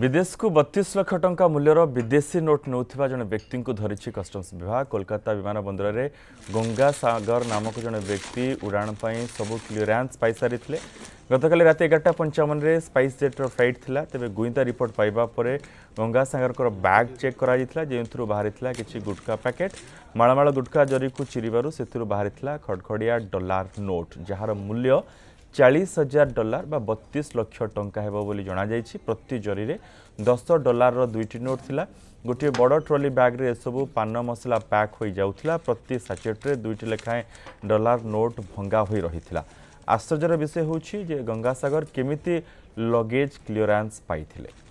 विदेश को बतीस लक्ष टा मूल्यर विदेशी नोट नौ जन व्यक्ति को धरी कस्टम्स विभाग कोलकाता विमान बंदर में गंगा सगर नामक जन व्यक्ति उड़ाण पर सब क्लीयरांस पाई गत काल रात एगारटा पंचावन में स्पाइस जेट्र फ्लैट थी तेज गुईंदा रिपोर्ट पाइबाप गंगा सागर बैग चेक कर जो बाहरी कि गुटखा पैकेट मलमाल गुटखा जरी को चिरीवर से बाहरी खड़खड़िया डलार नोट जार मूल्य চাশ হাজার ডলার বা বতিশ লক্ষ টঙ্কা হব বলে জনাযাই প্রতি জরিরে দশ ডলারর দুইটি নোট লা গোটিয়ে বড় ট্রলি ব্যাগ্রে এসবু পান মশলা প্যাক হয়ে যাওয়া প্রতি সাচেট্রে দুইটি লেখাଏଁ ডলার নোট ভঙ্গা হয়ে রয়েছে আশ্চর্যর বিষয় হচ্ছে যে গঙ্গাসাগর কেমিতি লগেজ ক্লিয়রান্স পাইলে